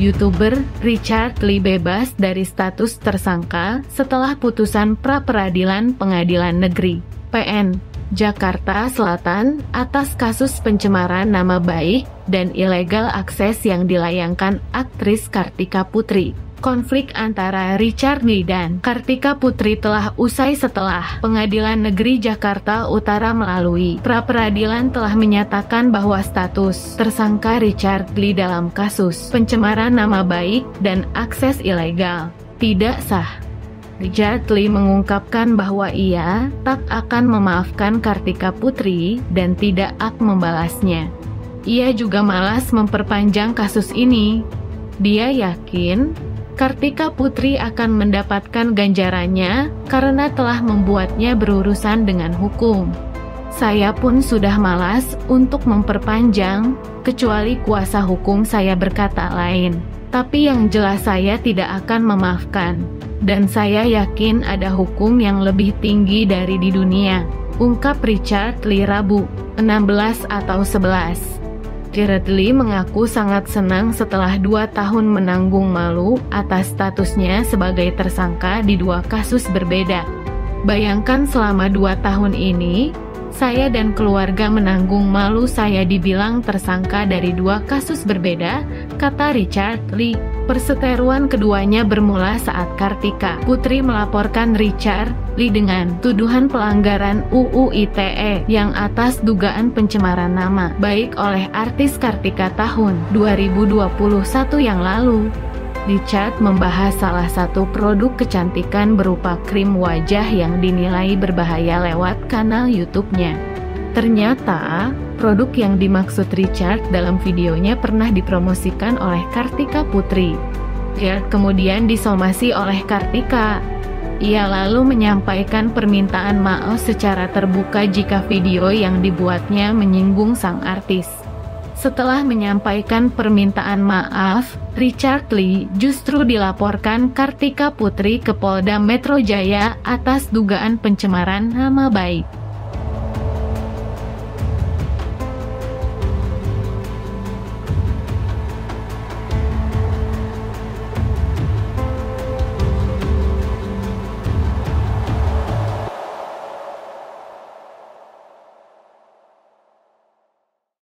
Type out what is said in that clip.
YouTuber Richard Lee bebas dari status tersangka setelah putusan pra-peradilan Pengadilan Negeri PN Jakarta Selatan atas kasus pencemaran nama baik dan ilegal akses yang dilayangkan aktris Kartika Putri. Konflik antara Richard Lee dan Kartika Putri telah usai setelah Pengadilan Negeri Jakarta Utara melalui pra-peradilan telah menyatakan bahwa status tersangka Richard Lee dalam kasus pencemaran nama baik dan akses ilegal tidak sah. Richard Lee mengungkapkan bahwa ia tak akan memaafkan Kartika Putri dan tidak akan membalasnya. Ia juga malas memperpanjang kasus ini. Dia yakin Kartika Putri akan mendapatkan ganjarannya karena telah membuatnya berurusan dengan hukum. Saya pun sudah malas untuk memperpanjang, kecuali kuasa hukum saya berkata lain. Tapi yang jelas saya tidak akan memaafkan, dan saya yakin ada hukum yang lebih tinggi dari di dunia. Ungkap Richard Lee Rabu, 16 atau 11. Jared Lee mengaku sangat senang setelah dua tahun menanggung malu atas statusnya sebagai tersangka di dua kasus berbeda. Bayangkan selama dua tahun ini, saya dan keluarga menanggung malu saya dibilang tersangka dari dua kasus berbeda, kata Richard Lee. Perseteruan keduanya bermula saat Kartika Putri melaporkan Richard Lee dengan tuduhan pelanggaran UU ITE yang atas dugaan pencemaran nama baik oleh artis Kartika tahun 2021 yang lalu. Richard membahas salah satu produk kecantikan berupa krim wajah yang dinilai berbahaya lewat kanal YouTube-nya. Ternyata, produk yang dimaksud Richard dalam videonya pernah dipromosikan oleh Kartika Putri. Richard kemudian disomasi oleh Kartika. Ia lalu menyampaikan permintaan maaf secara terbuka jika video yang dibuatnya menyinggung sang artis. Setelah menyampaikan permintaan maaf, Richard Lee justru dilaporkan Kartika Putri ke Polda Metro Jaya atas dugaan pencemaran nama baik.